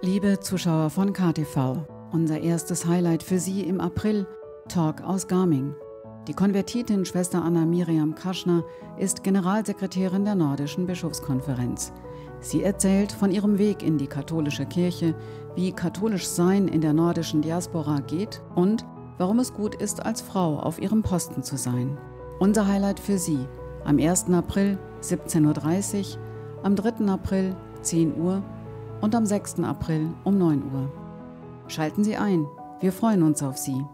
Liebe Zuschauer von KTV, unser erstes Highlight für Sie im April, Talk aus Garming. Die Konvertitin Schwester Anna Miriam Kaschner ist Generalsekretärin der Nordischen Bischofskonferenz. Sie erzählt von ihrem Weg in die katholische Kirche, wie katholisch Sein in der nordischen Diaspora geht und warum es gut ist, als Frau auf ihrem Posten zu sein. Unser Highlight für Sie am 1. April 17.30 Uhr, am 3. April 10 Uhr und am 6. April um 9 Uhr. Schalten Sie ein, wir freuen uns auf Sie.